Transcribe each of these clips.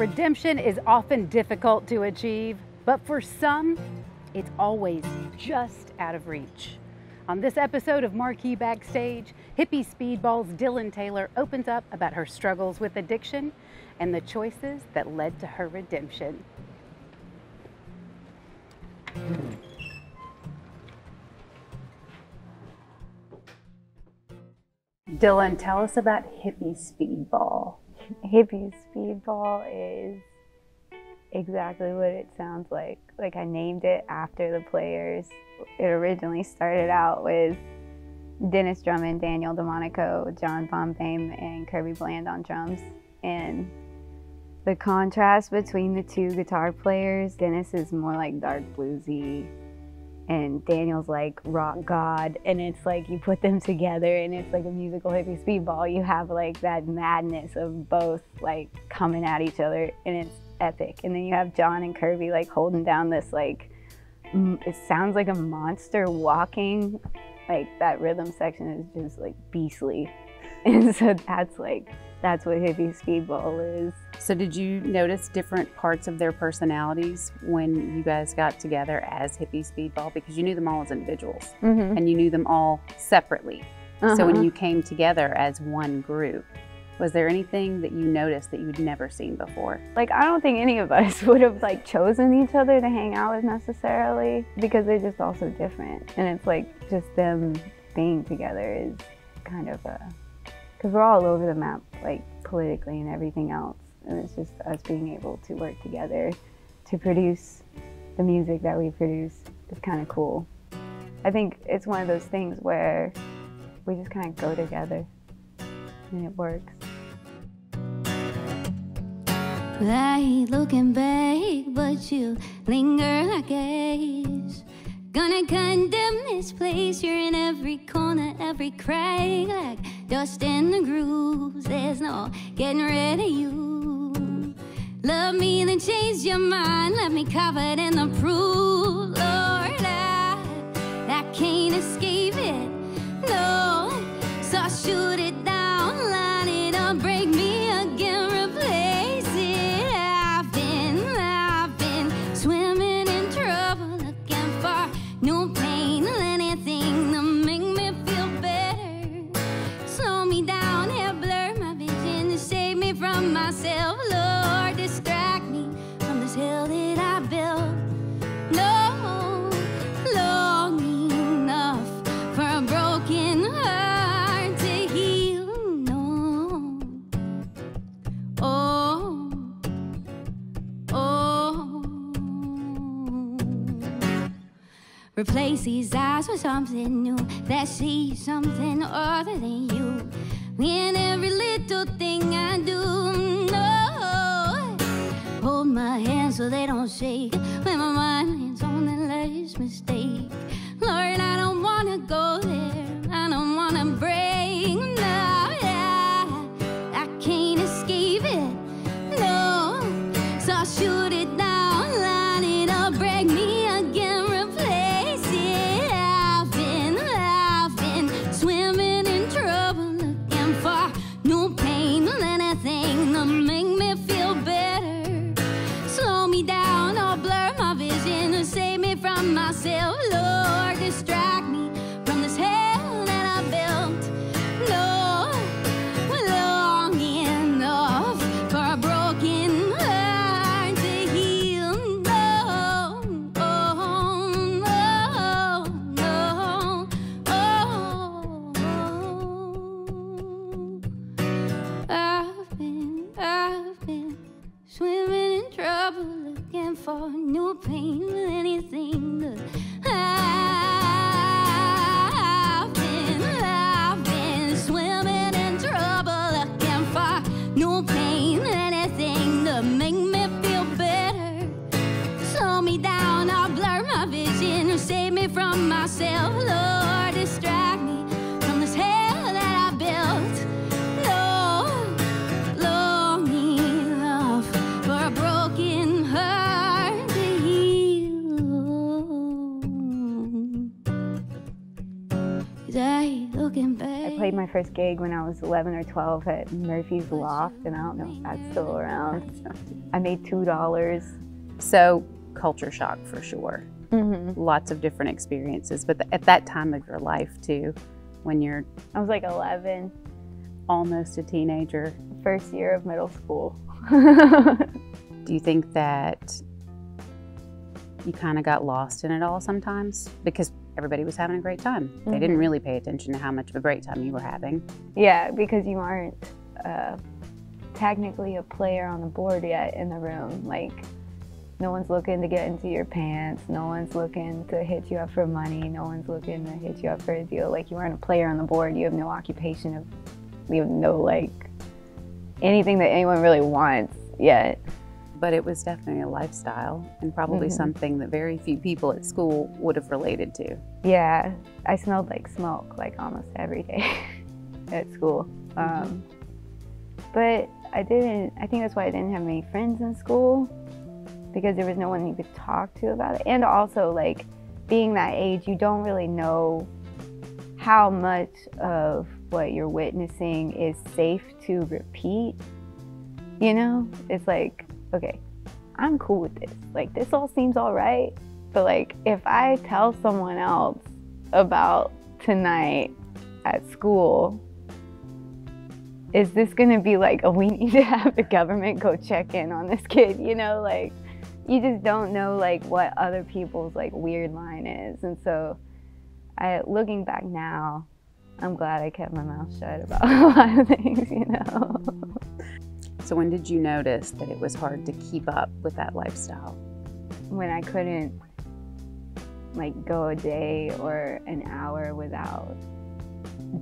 Redemption is often difficult to achieve, but for some, it's always just out of reach. On this episode of Marquee Backstage, hippie speedball's Dylan Taylor opens up about her struggles with addiction and the choices that led to her redemption. Dylan, tell us about hippie speedball. Hippie speedball is exactly what it sounds like. Like I named it after the players. It originally started out with Dennis Drummond, Daniel DeMonico, John Bonfame, and Kirby Bland on drums. And the contrast between the two guitar players, Dennis is more like dark bluesy, and Daniel's like rock god. And it's like you put them together, and it's like a musical hippie speedball. You have like that madness of both like coming at each other, and it's epic. And then you have John and Kirby like holding down this like, it sounds like a monster walking. Like that rhythm section is just like beastly. And so that's like, that's what hippie speedball is. So, did you notice different parts of their personalities when you guys got together as hippie speedball? Because you knew them all as individuals Mm-hmm. and you knew them all separately. So, Uh-huh. when you came together as one group, was there anything that you noticed that you'd never seen before? like I don't think any of us would have like chosen each other to hang out with necessarily because they're just all so different and it's like just them being together is kind of a because we're all over the map like politically and everything else and it's just us being able to work together to produce the music that we produce is kind of cool I think it's one of those things where we just kind of go together and it works I looking back, but you linger like ash. Gonna condemn this place. You're in every corner, every crack, like dust in the grooves. There's no getting rid of you. Love me, then change your mind. Let me covered in the proof. Lord, I, I can't escape it. No, so shoot it Replace these eyes with something new that sees something other than you. In every little thing I do, no. Hold my hand so they don't shake when my mind lands on the last mistake. Lord, I don't wanna go there. I don't wanna break. No, yeah. I can't escape it. No, so I'll for new pain, first gig when I was 11 or 12 at Murphy's Loft, and I don't know if that's still around. I made two dollars. So culture shock for sure. Mm-hmm. Lots of different experiences, but at that time of your life too, when you're I was like 11, almost a teenager, first year of middle school. do you think that you kind of got lost in it all sometimes because everybody was having a great time? They didn't Mhm. really pay attention to how much of a great time you were having. yeah, because you aren't uh, technically a player on the board yet in the room. Like, no one's looking to get into your pants. No one's looking to hit you up for money. No one's looking to hit you up for a deal. Like, you aren't a player on the board. You have no occupation of, you have no, like, anything that anyone really wants yet. But it was definitely a lifestyle and probably Mhm. something that very few people at school would have related to. Yeah, I smelled like smoke like almost every day at school. Um, but I didn't, I think that's why I didn't have many friends in school because there was no one you could talk to about it. And also, like, being that age, you don't really know how much of what you're witnessing is safe to repeat. You know, it's like, okay, I'm cool with this. Like, this all seems all right. But, like, if I tell someone else about tonight at school, is this going to be like, oh, we need to have the government go check in on this kid? You know, like, you just don't know, like, what other people's, like, weird line is. And so, I, looking back now, I'm glad I kept my mouth shut about a lot of things, you know. So when did you notice that it was hard to keep up with that lifestyle? when I couldn't like go a day or an hour without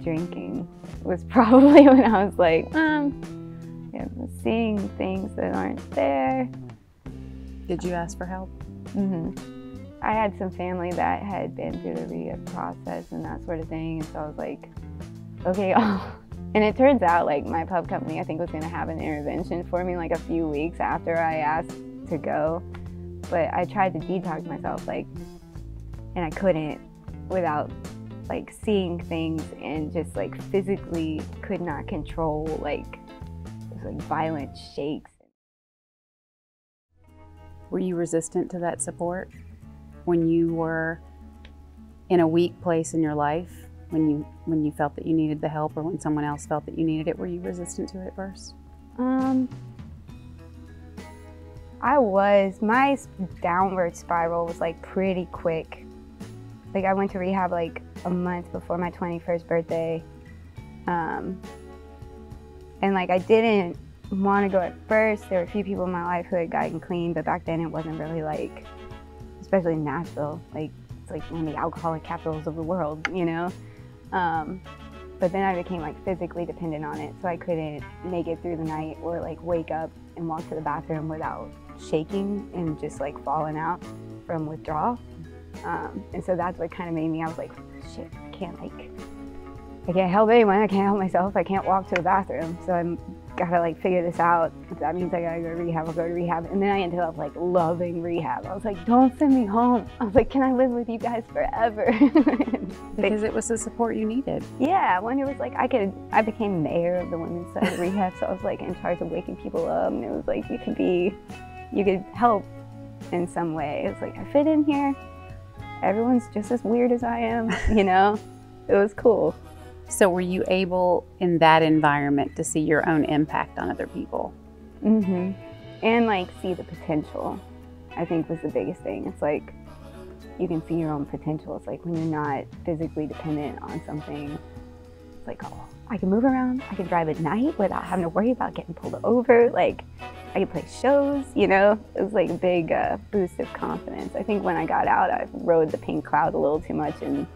drinking was probably when I was like, um, yeah, seeing things that aren't there. Did you ask for help? Mm-hmm. I had some family that had been through the rehab process and that sort of thing, and so I was like, okay. and it turns out like my pub company, I think, was going to have an intervention for me like a few weeks after I asked to go, but I tried to detox myself like, and I couldn't without like seeing things and just like physically could not control like like violent shakes. Were you resistant to that support when you were in a weak place in your life? When you when you felt that you needed the help or when someone else felt that you needed it, were you resistant to it at first? Um, I was. My downward spiral was like pretty quick. Like I went to rehab like a month before my 21st birthday. Um, and like I didn't want to go at first. There were a few people in my life who had gotten clean, but back then it wasn't really like, especially in Nashville, like it's like one of the alcoholic capitals of the world, you know. Um, but then I became like physically dependent on it, so I couldn't make it through the night or like wake up and walk to the bathroom without shaking and just like falling out from withdrawal. Um, and so that's what kind of made me. I was like, shit, I can't like, I can't help anyone. I can't help myself. I can't walk to the bathroom. So I'm gotta like figure this out. If that means I gotta go to rehab, I'll go to rehab. And then I ended up like loving rehab. I was like, don't send me home. I was like, can I live with you guys forever? Because it was the support you needed. Yeah, when it was like I could, I became mayor of the women's side of rehab, so I was like in charge of waking people up, and it was like you could be, you could help in some way. It's like I fit in here. Everyone's just as weird as I am, you know. it was cool. So were you able in that environment to see your own impact on other people? Mm-hmm. And like see the potential, I think was the biggest thing. It's like you can see your own potential. It's like when you're not physically dependent on something, it's like, oh, I can move around. I can drive at night without having to worry about getting pulled over. Like I can play shows, you know? It was like a big uh, boost of confidence. I think when I got out, I rode the pink cloud a little too much and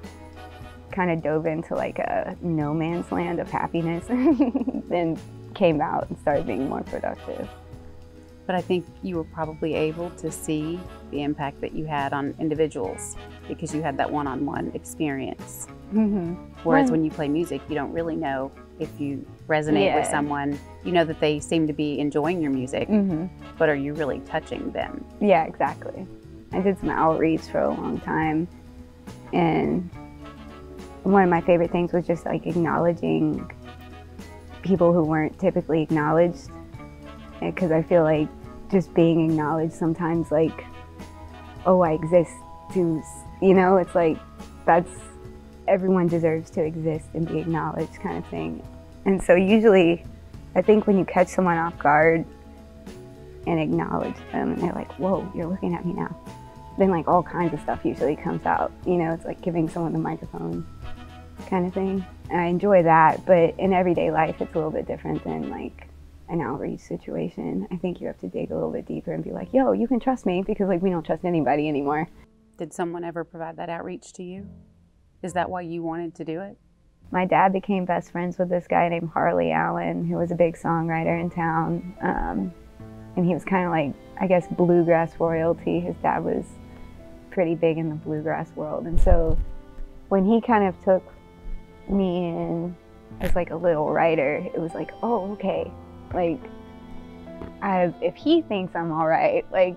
kind of dove into like a no man's land of happiness then came out and started being more productive. But I think you were probably able to see the impact that you had on individuals because you had that one on one experience. Mm-hmm. Whereas When- when you play music, you don't really know if you resonate with someone. You know that they seem to be enjoying your music, Mm-hmm. but are you really touching them? Yeah, exactly. I did some outreach for a long time, and one of my favorite things was just like acknowledging people who weren't typically acknowledged eh, because I feel like just being acknowledged sometimes like oh I exist to you know? It's like that's everyone deserves to exist and be acknowledged kind of thing. And so usually I think when you catch someone off guard and acknowledge them and they're like whoa you're looking at me now then like all kinds of stuff usually comes out you know? It's like giving someone the microphone kind of thing. And I enjoy that, but in everyday life, it's a little bit different than like an outreach situation. I think you have to dig a little bit deeper and be like, yo, you can trust me because like we don't trust anybody anymore. Did someone ever provide that outreach to you? Is that why you wanted to do it? My dad became best friends with this guy named Harley Allen, who was a big songwriter in town. Um, and he was kind of like, I guess, bluegrass royalty. His dad was pretty big in the bluegrass world. And so when he kind of took me in as like a little writer, it was like, oh, okay, like I, if he thinks I'm all right, like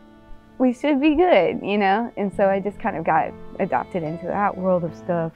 we should be good, you know? And so I just kind of got adopted into that world of stuff.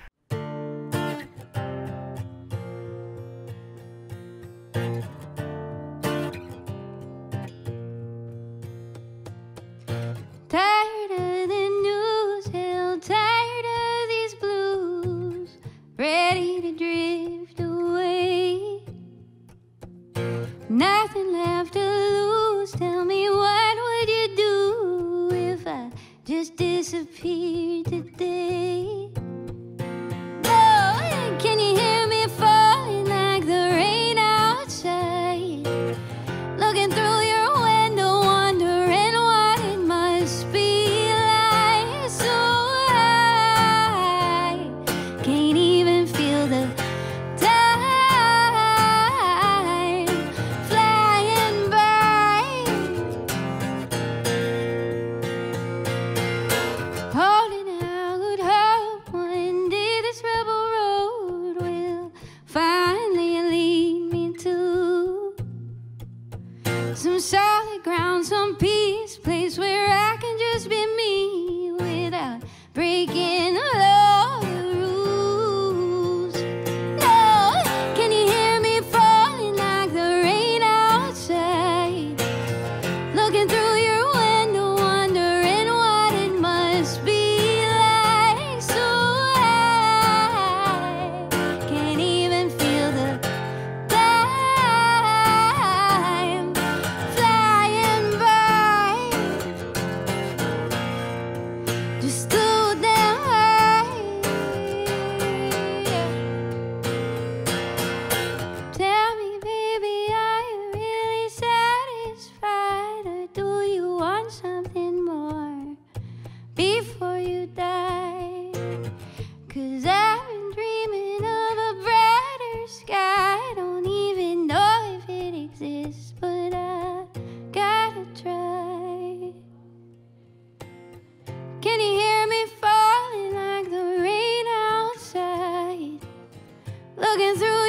We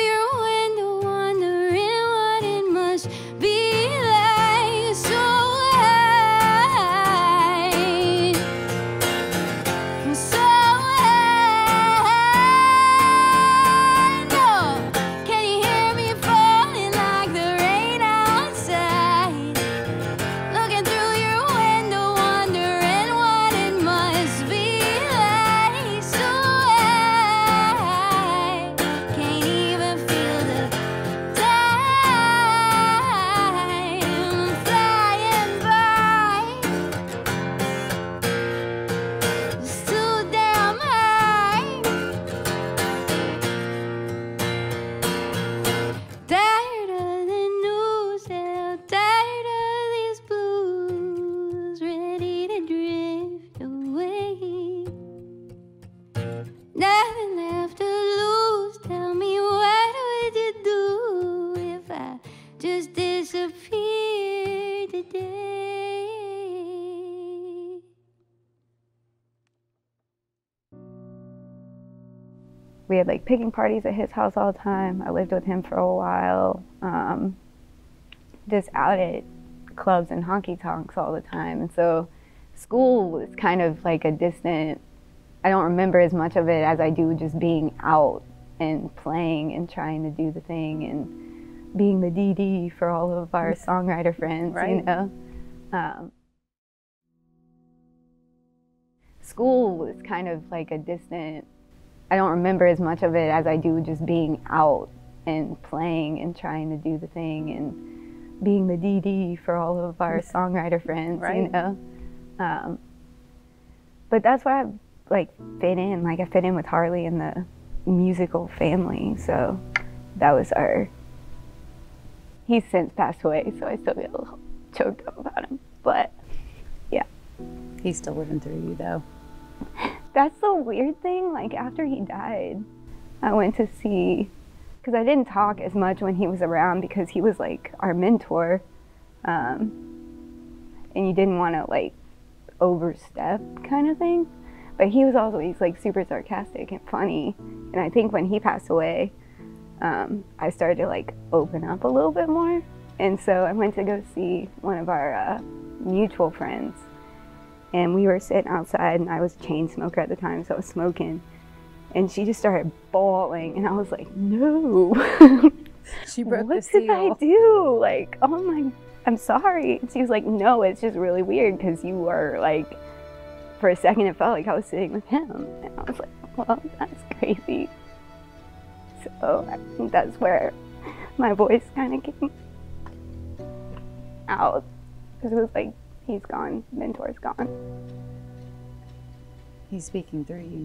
had like picking parties at his house all the time. I lived with him for a while. Um, just out at clubs and honky tonks all the time. And so school was kind of like a distant I don't remember as much of it as I do just being out and playing and trying to do the thing and being the DD for all of our songwriter friends, you know. Um, school was kind of like a distant. I don't remember as much of it as I do just being out and playing and trying to do the thing and being the DD for all of our songwriter friends, you know. Um, but that's where I like fit in. Like I fit in with Harley and the musical family, so that was our. He's since passed away, so I still get a little choked up about him. But yeah. He's still living through you, though. That's the weird thing. Like after he died, I went to see because I didn't talk as much when he was around because he was like our mentor, um, and you didn't want to like overstep kind of thing. But he was always like super sarcastic and funny, and I think when he passed away, um, I started to like open up a little bit more, and so I went to go see one of our uh, mutual friends and we were sitting outside and I was a chain smoker at the time, so I was smoking. And she just started bawling and I was like, No. She broke it. what did I do? Like, oh my I'm sorry. And she was like, No, it's just really weird because you were like for a second it felt like I was sitting with him. And I was like, Well, that's crazy. So I think that's where my voice kind of came out. Because it was like, he's gone, mentor's gone. He's speaking through you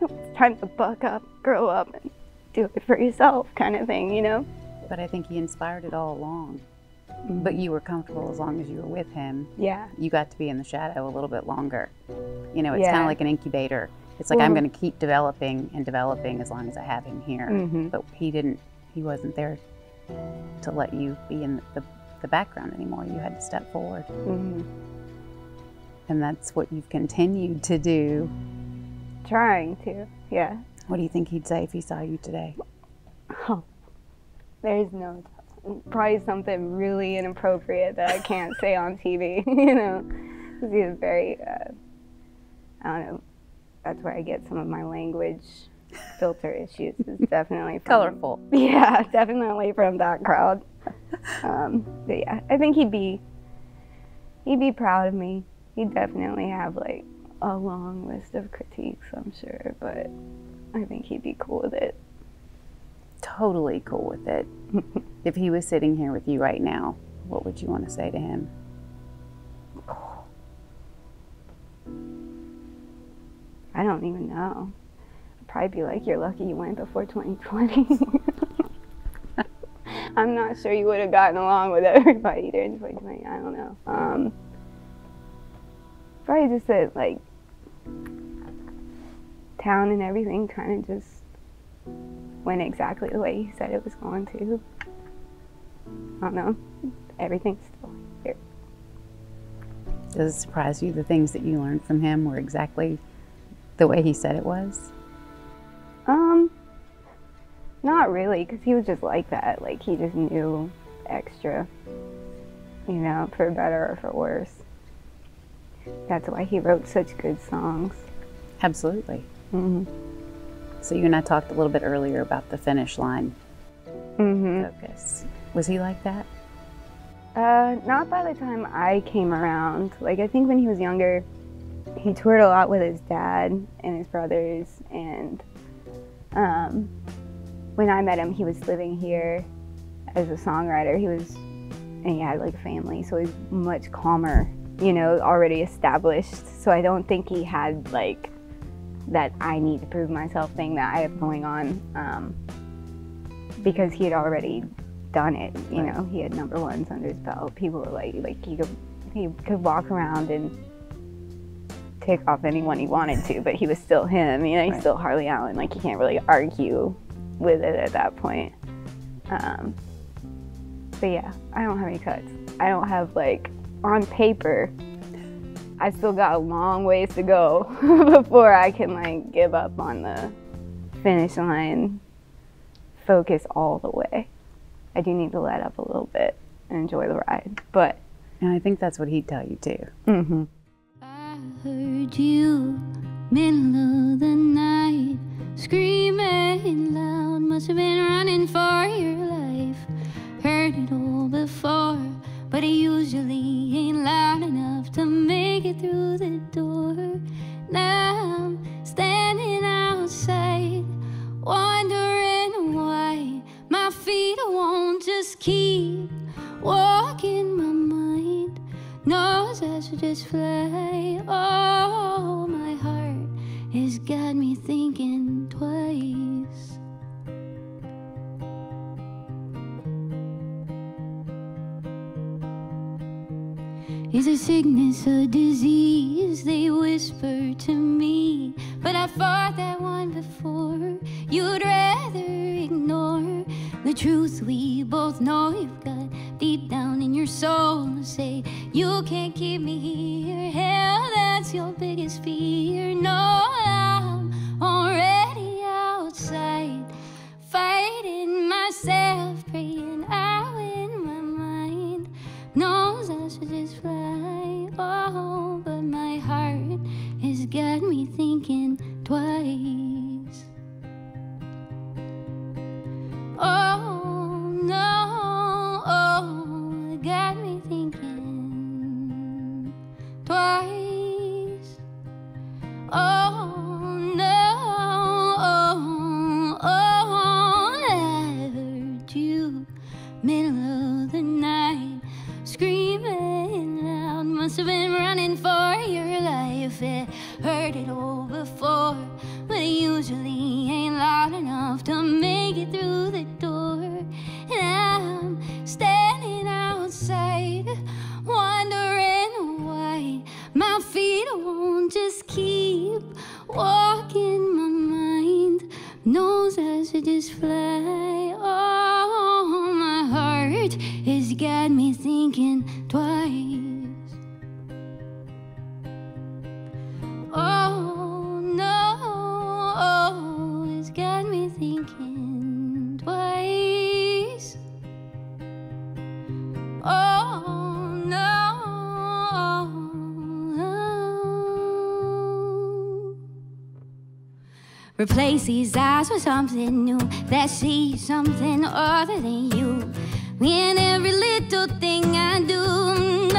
now. it's time to buck up, grow up, and do it for yourself, kind of thing, you know? But I think he inspired it all along. But you were comfortable as long as you were with him. Yeah. You got to be in the shadow a little bit longer. You know, it's kind of like an incubator. It's like I'm going to keep developing and developing as long as I have him here. Mhm. But he didn't. He wasn't there to let you be in the, the background anymore. You had to step forward, hmm and that's what you've continued to do. Trying to, yeah. What do you think he'd say if he saw you today? Oh, there's no, probably something really inappropriate that I can't say on TV, you know? 'Cause he is very, uh, I don't know, that's where I get some of my language filter issues. Is definitely from, Colorful. Yeah, definitely from that crowd. Um, but yeah, I think he'd be he'd be proud of me. He'd definitely have like a long list of critiques, I'm sure, but I think he'd be cool with it. Totally cool with it. if he was sitting here with you right now, what would you want to say to him? I don't even know. I'd probably be like, "You're lucky you went before 2020." I'm not sure you would have gotten along with everybody during 2020. I don't know. Um, probably just that like town and everything kind of just went exactly the way he said it was going to. I don't know. Everything's still here. Does it surprise you the things that you learned from him were exactly the way he said it was? Um, not really, because he was just like that. Like he just knew extra, you know, for better or for worse. That's why he wrote such good songs. Absolutely. hmm So you and I talked a little bit earlier about the finish line hmm focus. Was he like that? Uh, not by the time I came around. Like I think when he was younger, he toured a lot with his dad and his brothers, and um, when I met him, he was living here as a songwriter. He was, and he had like a family, so he's much calmer. You know, already established. So I don't think he had like that I need to prove myself thing that I have going on, um, because he had already done it. You Right. know, he had number ones under his belt. People were like, like he could, he could walk around and take off anyone he wanted to, but he was still him. You know, he's Right. still Harley Allen. Like you can't really argue with it at that point. Um, but yeah, I don't have any cuts. I don't have like on paper. I still got a long ways to go before I can like give up on the finish line. Focus all the way. I do need to let up a little bit and enjoy the ride, but And I think that's what he'd tell you too. mm-hmm. I heard you middle of the night, screaming loud. Must have been running for your life. Heard it all before, but it usually ain't loud enough to make it through the door. Now I'm standing outside, wondering why my feet won't just keep walking. My mind knows I should just fly. Oh, Is a sickness a disease? They whisper to me. But I fought that one before. You'd rather ignore the truth we both know you've got deep down in your soul. Say, you can't keep me here. Hell, that's your biggest fear. No, knows as should just fly. Oh, my heart has got me thinking These eyes with something new that sees something other than you. In every little thing I do.